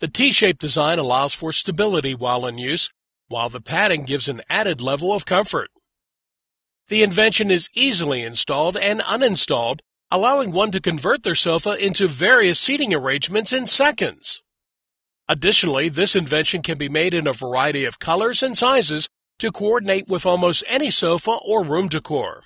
The T-shaped design allows for stability while in use, while the padding gives an added level of comfort. The invention is easily installed and uninstalled, allowing one to convert their sofa into various seating arrangements in seconds. Additionally, this invention can be made in a variety of colors and sizes to coordinate with almost any sofa or room decor.